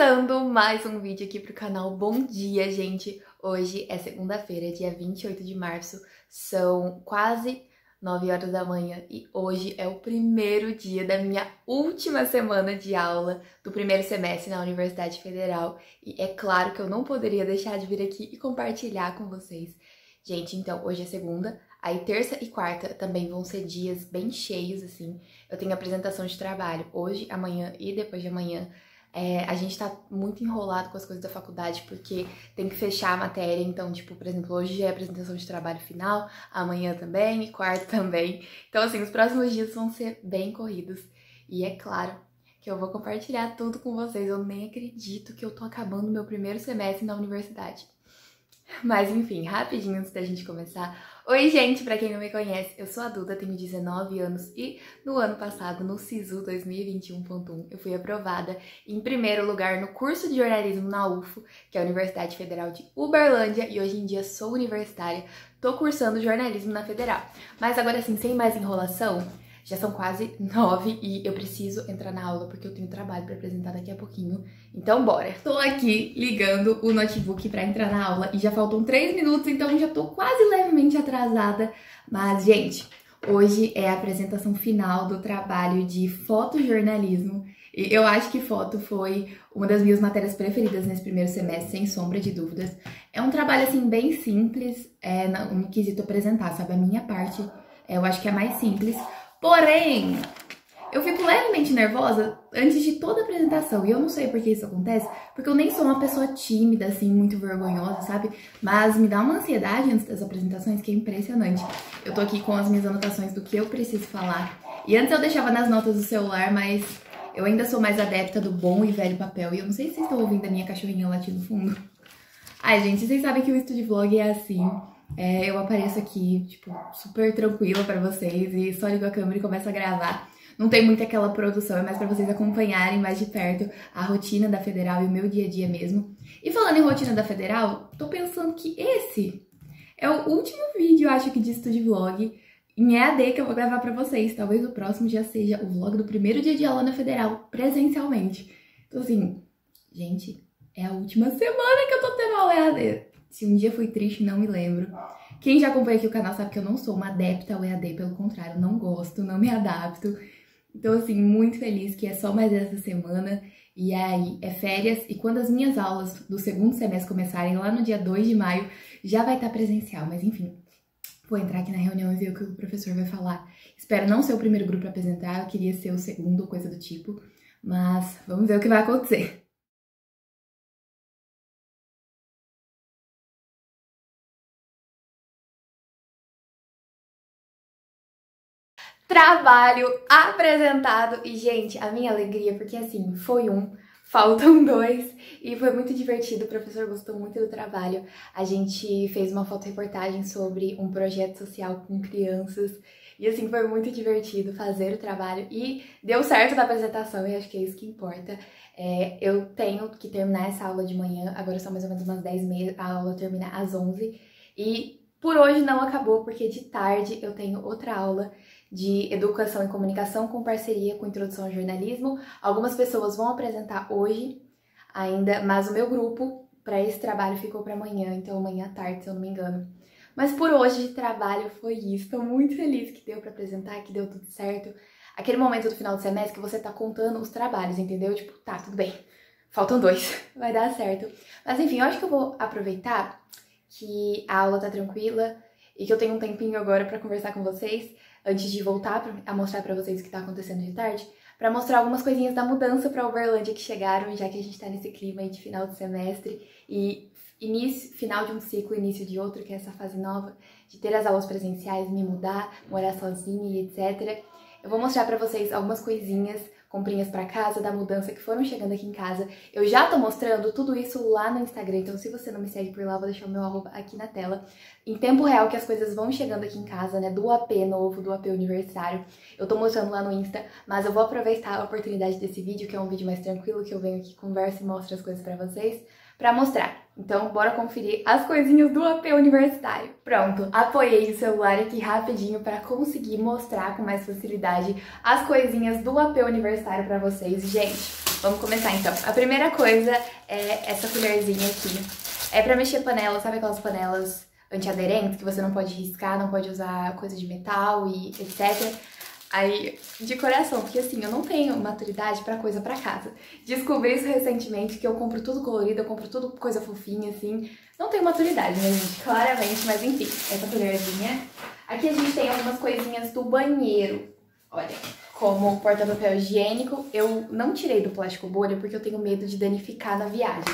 Começando mais um vídeo aqui pro canal. Bom dia, gente! Hoje é segunda-feira, dia 28 de março, são quase 9 horas da manhã e hoje é o primeiro dia da minha última semana de aula do primeiro semestre na Universidade Federal e é claro que eu não poderia deixar de vir aqui e compartilhar com vocês. Gente, então hoje é segunda, aí terça e quarta também vão ser dias bem cheios, assim. Eu tenho apresentação de trabalho hoje, amanhã e depois de amanhã. É, a gente tá muito enrolado com as coisas da faculdade porque tem que fechar a matéria. Então, tipo, por exemplo, hoje é apresentação de trabalho final, amanhã também, e quarto também. Então, assim, os próximos dias vão ser bem corridos. E é claro que eu vou compartilhar tudo com vocês. Eu nem acredito que eu tô acabando meu primeiro semestre na universidade. Mas enfim, rapidinho antes da gente começar. Oi, gente, para quem não me conhece, eu sou a Duda, tenho 19 anos e no ano passado, no SISU 2021.1, eu fui aprovada em primeiro lugar no curso de jornalismo na UFO, que é a Universidade Federal de Uberlândia, e hoje em dia sou universitária, tô cursando jornalismo na Federal. Mas agora assim, sem mais enrolação, já são quase nove e eu preciso entrar na aula porque eu tenho trabalho para apresentar daqui a pouquinho. Então, bora! Tô aqui ligando o notebook para entrar na aula e já faltam três minutos, então já tô quase levemente atrasada. Mas, gente, hoje é a apresentação final do trabalho de fotojornalismo. E eu acho que foto foi uma das minhas matérias preferidas nesse primeiro semestre, sem sombra de dúvidas. É um trabalho, assim, bem simples é, no quesito apresentar, sabe? A minha parte, é, eu acho que é mais simples, Porém, eu fico levemente nervosa antes de toda apresentação. E eu não sei por que isso acontece, porque eu nem sou uma pessoa tímida, assim, muito vergonhosa, sabe? Mas me dá uma ansiedade antes das apresentações que é impressionante. Eu tô aqui com as minhas anotações do que eu preciso falar. E antes eu deixava nas notas do celular, mas eu ainda sou mais adepta do bom e velho papel. E eu não sei se vocês estão ouvindo a minha cachorrinha latir no fundo. Ai, gente, vocês sabem que o estúdio vlog é assim. É, eu apareço aqui, tipo, super tranquila pra vocês e só ligo a câmera e começo a gravar. Não tem muito aquela produção, é mais pra vocês acompanharem mais de perto a rotina da Federal e o meu dia a dia mesmo. E falando em rotina da Federal, tô pensando que esse é o último vídeo, eu acho que, de estúdio vlog em EAD que eu vou gravar pra vocês. Talvez o próximo já seja o vlog do primeiro dia de aula na Federal, presencialmente. Então, assim, gente, é a última semana que eu tô tendo aula EAD. Se um dia fui triste, não me lembro. Quem já acompanha aqui o canal sabe que eu não sou uma adepta ao EAD, pelo contrário, não gosto, não me adapto. Então, assim, muito feliz que é só mais essa semana. E aí, é férias. E quando as minhas aulas do segundo semestre começarem, lá no dia 2 de maio, já vai estar presencial. Mas, enfim, vou entrar aqui na reunião e ver o que o professor vai falar. Espero não ser o primeiro grupo a apresentar, eu queria ser o segundo ou coisa do tipo. Mas vamos ver o que vai acontecer. Trabalho apresentado. E, gente, a minha alegria, porque assim, foi um, faltam dois, e foi muito divertido. O professor gostou muito do trabalho. A gente fez uma fotoreportagem sobre um projeto social com crianças. E assim, foi muito divertido fazer o trabalho e deu certo na apresentação, e acho que é isso que importa. É, eu tenho que terminar essa aula de manhã, agora são mais ou menos umas 10 meses, a aula termina às 11. E por hoje não acabou, porque de tarde eu tenho outra aula de Educação e Comunicação com parceria com Introdução ao Jornalismo. Algumas pessoas vão apresentar hoje ainda, mas o meu grupo para esse trabalho ficou para amanhã, então amanhã à tarde, se eu não me engano. Mas por hoje de trabalho foi isso. Estou muito feliz que deu para apresentar, que deu tudo certo. Aquele momento do final do semestre que você tá contando os trabalhos, entendeu? Tipo, tá, tudo bem. Faltam dois, vai dar certo. Mas enfim, eu acho que eu vou aproveitar que a aula tá tranquila e que eu tenho um tempinho agora para conversar com vocês antes de voltar pra, a mostrar para vocês o que está acontecendo de tarde, para mostrar algumas coisinhas da mudança para Uberlândia que chegaram, já que a gente está nesse clima de final de semestre e início, final de um ciclo, início de outro, que é essa fase nova de ter as aulas presenciais, me mudar, morar sozinha e etc. Eu vou mostrar para vocês algumas coisinhas comprinhas para casa, da mudança que foram chegando aqui em casa. Eu já tô mostrando tudo isso lá no Instagram, então se você não me segue por lá, vou deixar o meu arroba aqui na tela. Em tempo real que as coisas vão chegando aqui em casa, né, do AP novo, do AP Universitário. Eu tô mostrando lá no Insta, mas eu vou aproveitar a oportunidade desse vídeo, que é um vídeo mais tranquilo, que eu venho aqui, converso e mostro as coisas para vocês, para mostrar. Então, bora conferir as coisinhas do AP universitário. Pronto, apoiei o celular aqui rapidinho para conseguir mostrar com mais facilidade as coisinhas do AP universitário para vocês. Gente, vamos começar então. A primeira coisa é essa colherzinha aqui. É pra mexer panela, sabe aquelas panelas antiaderentes que você não pode riscar, não pode usar coisa de metal e etc. Aí, de coração, porque assim, eu não tenho maturidade pra coisa pra casa. Descobri isso recentemente, que eu compro tudo colorido, eu compro tudo coisa fofinha, assim. Não tenho maturidade, né, gente? Claramente, mas enfim, essa colherzinha. Aqui a gente tem algumas coisinhas do banheiro. Olha, como porta-papel higiênico, eu não tirei do plástico bolha porque eu tenho medo de danificar na viagem.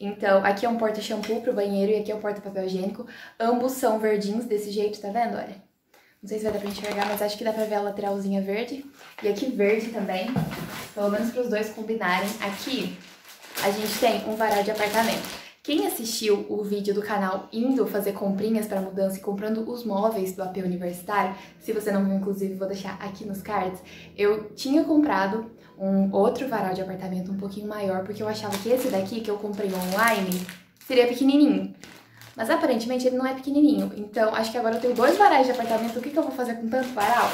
Então, aqui é um porta-shampoo pro banheiro e aqui é um porta-papel higiênico. Ambos são verdinhos desse jeito, tá vendo? Olha. Não sei se vai dar pra enxergar, mas acho que dá pra ver a lateralzinha verde. E aqui verde também, pelo menos para os dois combinarem. Aqui a gente tem um varal de apartamento. Quem assistiu o vídeo do canal indo fazer comprinhas para mudança e comprando os móveis do AP Universitário, se você não viu, inclusive, vou deixar aqui nos cards, eu tinha comprado um outro varal de apartamento um pouquinho maior, porque eu achava que esse daqui, que eu comprei online, seria pequenininho. Mas aparentemente ele não é pequenininho, então acho que agora eu tenho dois varais de apartamento, o que, que eu vou fazer com tanto varal?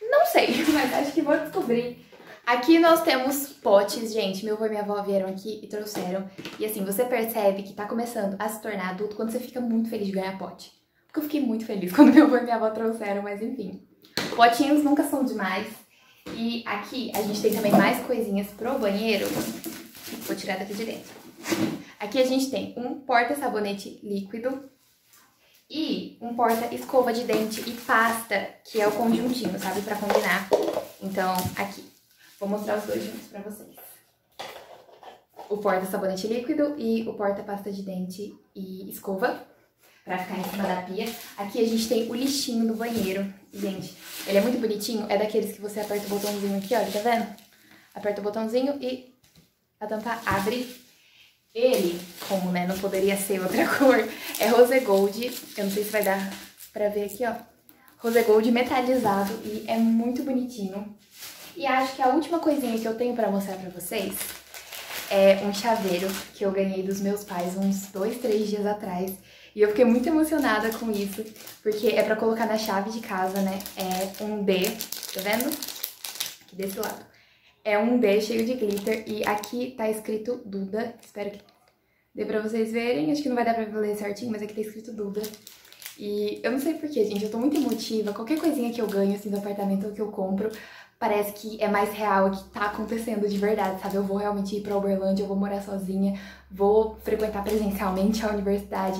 Não sei, mas acho que vou descobrir Aqui nós temos potes, gente. Meu avô e minha avó vieram aqui e trouxeram. E assim, você percebe que tá começando a se tornar adulto quando você fica muito feliz de ganhar pote. Porque eu fiquei muito feliz quando meu avô e minha avó trouxeram, mas enfim. Potinhos nunca são demais. E aqui a gente tem também mais coisinhas pro banheiro. Vou tirar daqui de dentro. Aqui a gente tem um porta-sabonete líquido e um porta-escova de dente e pasta, que é o conjuntinho, sabe? Pra combinar. Então, aqui. Vou mostrar os dois juntos pra vocês. O porta-sabonete líquido e o porta-pasta de dente e escova pra ficar em cima da pia. Aqui a gente tem o lixinho do banheiro. Gente, ele é muito bonitinho. É daqueles que você aperta o botãozinho aqui, olha, tá vendo? Aperta o botãozinho e a tampa abre. Ele, como né, não poderia ser outra cor, é rose gold. Eu não sei se vai dar pra ver aqui, ó. Rose gold metalizado e é muito bonitinho. E acho que a última coisinha que eu tenho pra mostrar pra vocês é um chaveiro que eu ganhei dos meus pais uns dois, três dias atrás. E eu fiquei muito emocionada com isso, porque é pra colocar na chave de casa, né? É um D, tá vendo? Aqui desse lado. É um D cheio de glitter e aqui tá escrito Duda. Espero que dê pra vocês verem. Acho que não vai dar pra ler certinho, mas aqui tá escrito Duda. E eu não sei porquê, gente, eu tô muito emotiva. Qualquer coisinha que eu ganho, assim, do apartamento que eu compro, parece que é mais real, que tá acontecendo de verdade, sabe? Eu vou realmente ir pra Uberlândia, eu vou morar sozinha, vou frequentar presencialmente a universidade.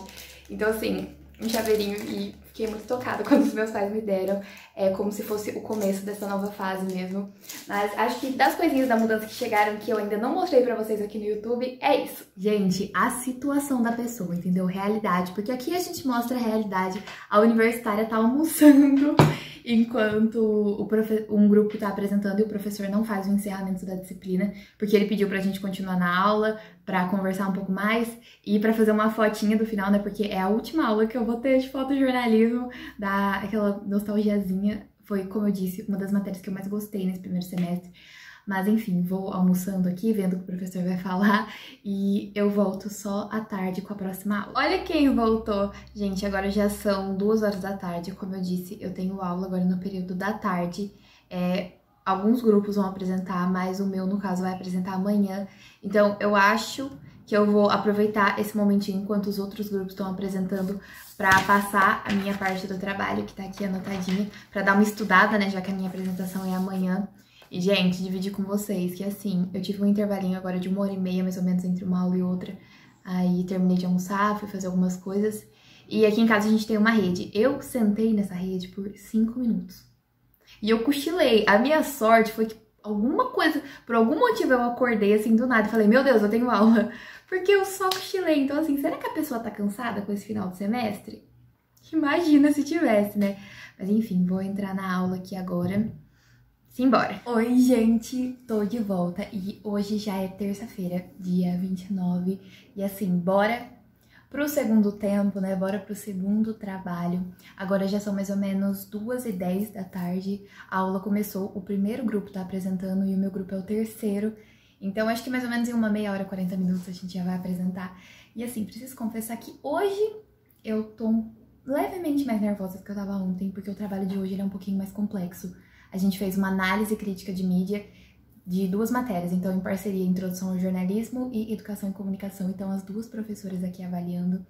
Então, assim, um chaveirinho e fiquei muito tocada quando os meus pais me deram. É como se fosse o começo dessa nova fase mesmo. Mas acho que das coisinhas da mudança que chegaram que eu ainda não mostrei pra vocês aqui no YouTube, é isso. Gente, a situação da pessoa, entendeu? Realidade. Porque aqui a gente mostra a realidade. A universitária tá almoçando enquanto um grupo está apresentando e o professor não faz o encerramento da disciplina, porque ele pediu para a gente continuar na aula, para conversar um pouco mais e para fazer uma fotinha do final, né? Porque é a última aula que eu vou ter de fotojornalismo, da aquela nostalgiazinha. Foi, como eu disse, uma das matérias que eu mais gostei nesse primeiro semestre. Mas enfim, vou almoçando aqui, vendo o que o professor vai falar e eu volto só à tarde com a próxima aula. Olha quem voltou! Gente, agora já são duas horas da tarde, como eu disse, eu tenho aula agora no período da tarde. É, alguns grupos vão apresentar, mas o meu, no caso, vai apresentar amanhã. Então, eu acho que eu vou aproveitar esse momentinho enquanto os outros grupos estão apresentando para passar a minha parte do trabalho, que tá aqui anotadinha, para dar uma estudada, né, já que a minha apresentação é amanhã. E, gente, dividir com vocês que, assim, eu tive um intervalinho agora de uma hora e meia, mais ou menos, entre uma aula e outra. Aí terminei de almoçar, fui fazer algumas coisas. E aqui em casa a gente tem uma rede. Eu sentei nessa rede por cinco minutos. E eu cochilei. A minha sorte foi que alguma coisa, por algum motivo eu acordei assim do nada e falei, meu Deus, eu tenho aula. Porque eu só cochilei. Então, assim, será que a pessoa tá cansada com esse final de semestre? Imagina se tivesse, né? Mas enfim, vou entrar na aula aqui agora. Simbora! Oi, gente! Tô de volta e hoje já é terça-feira, dia 29. E assim, bora pro segundo tempo, né? Bora pro segundo trabalho. Agora já são mais ou menos 2 e 10 da tarde. A aula começou, o primeiro grupo tá apresentando e o meu grupo é o terceiro. Então acho que mais ou menos em uma meia hora, 40 minutos a gente já vai apresentar. E assim, preciso confessar que hoje eu tô levemente mais nervosa do que eu tava ontem, porque o trabalho de hoje é um pouquinho mais complexo. A gente fez uma análise crítica de mídia de duas matérias, então em parceria Introdução ao Jornalismo e Educação e Comunicação, então as duas professoras aqui avaliando.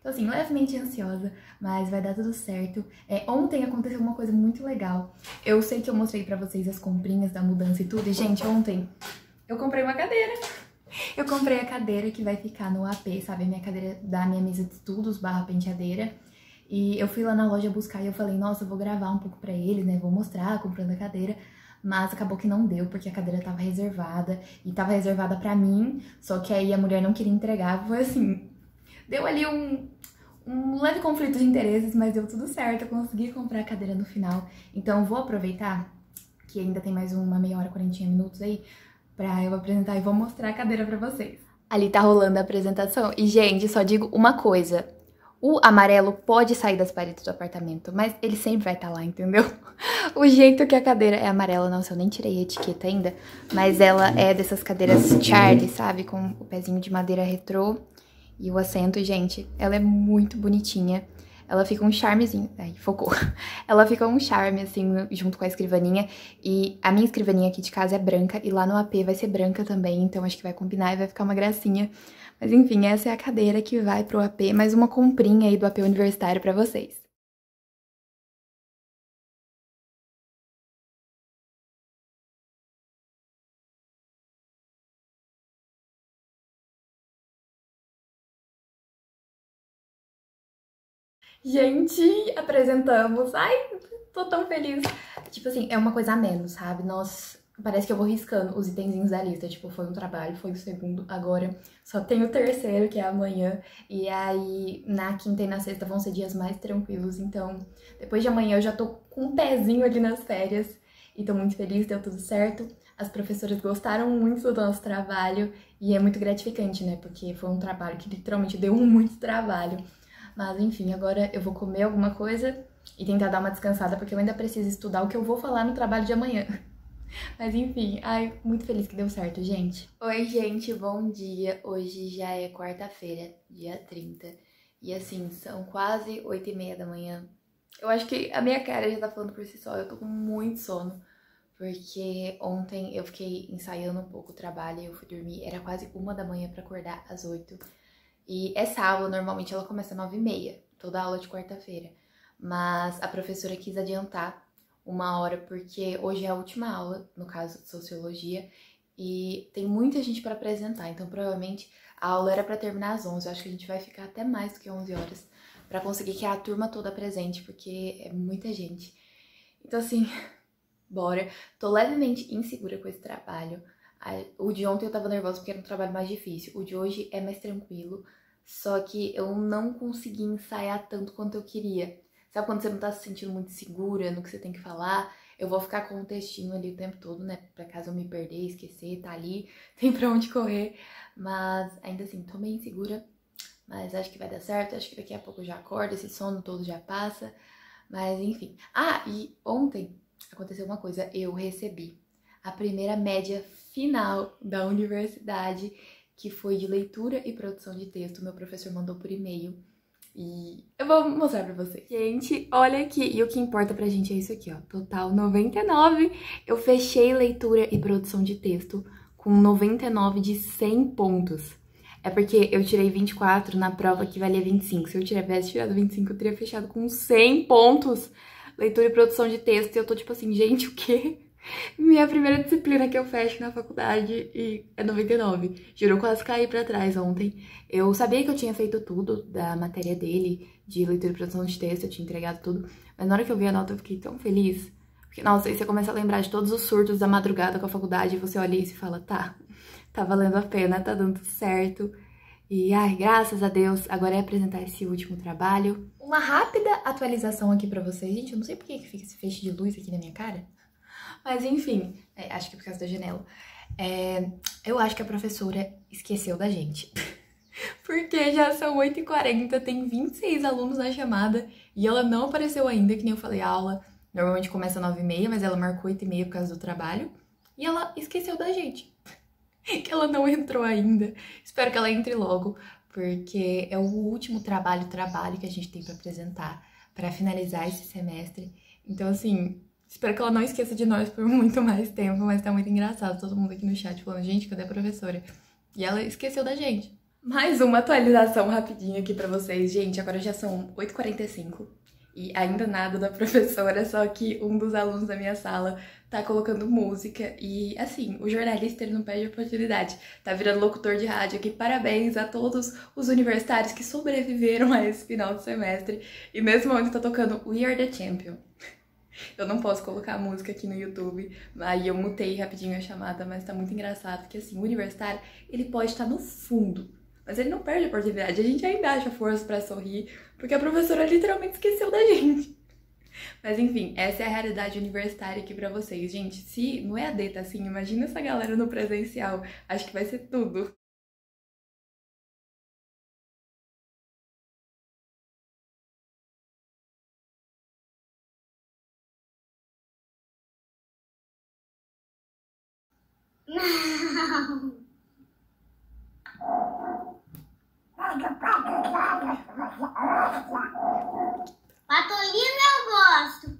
Então assim, levemente ansiosa, mas vai dar tudo certo. É, ontem aconteceu uma coisa muito legal. Eu sei que eu mostrei pra vocês as comprinhas da mudança e tudo, e gente, ontem eu comprei uma cadeira. Eu comprei a cadeira que vai ficar no AP, sabe? A minha cadeira da minha mesa de estudos barra penteadeira. E eu fui lá na loja buscar e eu falei, nossa, eu vou gravar um pouco pra eles, né? Vou mostrar comprando a cadeira. Mas acabou que não deu, porque a cadeira tava reservada. E tava reservada pra mim, só que aí a mulher não queria entregar. Foi assim, deu ali um, um leve conflito de interesses, mas deu tudo certo. Eu consegui comprar a cadeira no final. Então vou aproveitar que ainda tem mais uma meia hora, 40 minutos aí, pra eu apresentar e vou mostrar a cadeira pra vocês. Ali tá rolando a apresentação. E, gente, só digo uma coisa. O amarelo pode sair das paredes do apartamento, mas ele sempre vai estar tá lá, entendeu? O jeito que a cadeira é amarela, nossa, eu nem tirei a etiqueta ainda, mas ela é dessas cadeiras Charlie, sabe? Com o pezinho de madeira retrô e o assento, gente, ela é muito bonitinha. Ela fica um charmezinho. Aí, focou. Ela fica um charme, assim, junto com a escrivaninha. E a minha escrivaninha aqui de casa é branca. E lá no AP vai ser branca também. Então acho que vai combinar e vai ficar uma gracinha. Mas enfim, essa é a cadeira que vai pro AP. Mais uma comprinha aí do AP universitário pra vocês. Gente, apresentamos. Ai, tô tão feliz. Tipo assim, é uma coisa a menos, sabe? Nós. Parece que eu vou riscando os itenzinhos da lista. Tipo, foi um trabalho, foi o segundo, agora só tem o terceiro, que é amanhã. E aí, na quinta e na sexta vão ser dias mais tranquilos. Então, depois de amanhã eu já tô com um pezinho ali nas férias. E tô muito feliz, deu tudo certo. As professoras gostaram muito do nosso trabalho. E é muito gratificante, né? Porque foi um trabalho que literalmente deu muito trabalho. Mas enfim, agora eu vou comer alguma coisa e tentar dar uma descansada, porque eu ainda preciso estudar o que eu vou falar no trabalho de amanhã. Mas enfim, ai, muito feliz que deu certo, gente. Oi, gente, bom dia. Hoje já é quarta-feira, dia 30. E assim, são quase 8 e meia da manhã. Eu acho que a minha cara já tá falando por si só, eu tô com muito sono. Porque ontem eu fiquei ensaiando um pouco o trabalho e eu fui dormir. Era quase uma da manhã para acordar às 8. E essa aula, normalmente, ela começa às 9h30, toda aula de quarta-feira. Mas a professora quis adiantar uma hora, porque hoje é a última aula, no caso de Sociologia, e tem muita gente para apresentar, então provavelmente a aula era para terminar às 11, eu acho que a gente vai ficar até mais do que 11 horas para conseguir que a turma toda presente, porque é muita gente. Então assim, bora. Tô levemente insegura com esse trabalho, o de ontem eu tava nervosa porque era um trabalho mais difícil. O de hoje é mais tranquilo. Só que eu não consegui ensaiar tanto quanto eu queria. Sabe quando você não tá se sentindo muito segura no que você tem que falar? Eu vou ficar com o textinho ali o tempo todo, né? Pra caso eu me perder, esquecer, tá ali, tem pra onde correr. Mas ainda assim, tô meio insegura. Mas acho que vai dar certo. Acho que daqui a pouco eu já acordo, esse sono todo já passa. Mas enfim. Ah, e ontem aconteceu uma coisa. Eu recebi a primeira média final da universidade, que foi de leitura e produção de texto. Meu professor mandou por e-mail. E eu vou mostrar pra vocês. Gente, olha aqui. E o que importa pra gente é isso aqui, ó. Total 99. Eu fechei leitura e produção de texto com 99 de 100 pontos. É porque eu tirei 24 na prova que valia 25. Se eu tivesse tirado 25, eu teria fechado com 100 pontos. Leitura e produção de texto. E eu tô tipo assim, gente, o quê? Minha primeira disciplina que eu fecho na faculdade e é 99. Juro, quase caí pra trás ontem. Eu sabia que eu tinha feito tudo da matéria dele, de leitura e produção de texto, eu tinha entregado tudo. Mas na hora que eu vi a nota, eu fiquei tão feliz. Porque, nossa, aí você começa a lembrar de todos os surtos da madrugada com a faculdade e você olha isso e fala, tá, tá valendo a pena, tá dando certo. E, ai, graças a Deus, agora é apresentar esse último trabalho. Uma rápida atualização aqui pra vocês. Gente, eu não sei por que fica esse feixe de luz aqui na minha cara. Mas enfim, é, acho que é por causa da janela. É, eu acho que a professora esqueceu da gente. Porque já são 8h40, tem 26 alunos na chamada e ela não apareceu ainda, que nem eu falei, a aula normalmente começa às 9h30, mas ela marcou 8h30 por causa do trabalho. E ela esqueceu da gente. que ela não entrou ainda. Espero que ela entre logo, porque é o último trabalho, trabalho que a gente tem para apresentar para finalizar esse semestre. Então, assim, Espero que ela não esqueça de nós por muito mais tempo, mas tá muito engraçado todo mundo aqui no chat falando, gente, cadê a professora? E ela esqueceu da gente. Mais uma atualização rapidinho aqui pra vocês. Gente, agora já são 8h45 e ainda nada da professora, só que um dos alunos da minha sala tá colocando música e, assim, o jornalista ele não perde oportunidade, tá virando locutor de rádio aqui. Parabéns a todos os universitários que sobreviveram a esse final de semestre e nesse momento tá tocando We Are The Champion. Eu não posso colocar a música aqui no YouTube, aí eu mutei rapidinho a chamada, mas tá muito engraçado, porque assim, o universitário, ele pode estar no fundo, mas ele não perde a oportunidade, a gente ainda acha força para sorrir, porque a professora literalmente esqueceu da gente. Mas enfim, essa é a realidade universitária aqui pra vocês. Gente, se no EAD tá assim, imagina essa galera no presencial. Acho que vai ser tudo. Não. Patolino eu gosto.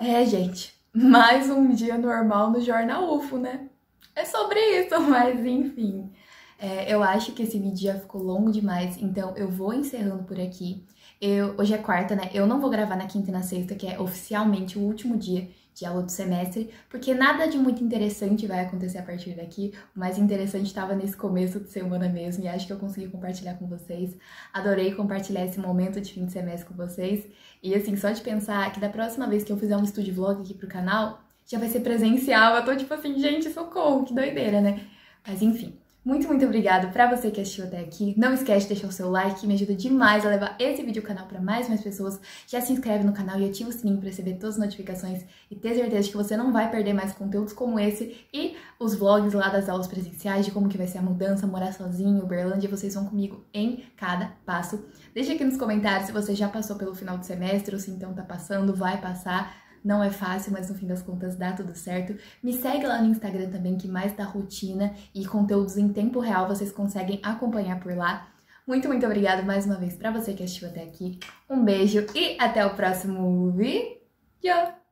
É, gente, mais um dia normal no Jornal UFO, né? É sobre isso, mas enfim. É, eu acho que esse vídeo já ficou longo demais, então eu vou encerrando por aqui. Eu, hoje é quarta, né? Eu não vou gravar na quinta e na sexta, que é oficialmente o último dia de aula do semestre, porque nada de muito interessante vai acontecer a partir daqui. O mais interessante estava nesse começo de semana mesmo e acho que eu consegui compartilhar com vocês. Adorei compartilhar esse momento de fim de semestre com vocês. E assim, só de pensar que da próxima vez que eu fizer um estúdio vlog aqui pro canal, já vai ser presencial. Eu tô tipo assim, gente, socorro, que doideira, né? Mas enfim, muito, muito obrigado pra você que assistiu até aqui. Não esquece de deixar o seu like, me ajuda demais a levar esse vídeo ao canal pra mais e mais pessoas. Já se inscreve no canal e ativa o sininho pra receber todas as notificações e ter certeza de que você não vai perder mais conteúdos como esse e os vlogs lá das aulas presenciais, de como que vai ser a mudança, morar sozinho, Uberlândia, vocês vão comigo em cada passo. Deixa aqui nos comentários se você já passou pelo final do semestre ou se então tá passando, vai passar. Não é fácil, mas no fim das contas dá tudo certo. Me segue lá no Instagram também, que mais da rotina e conteúdos em tempo real vocês conseguem acompanhar por lá. Muito, muito obrigada mais uma vez para você que assistiu até aqui. Um beijo e até o próximo vídeo!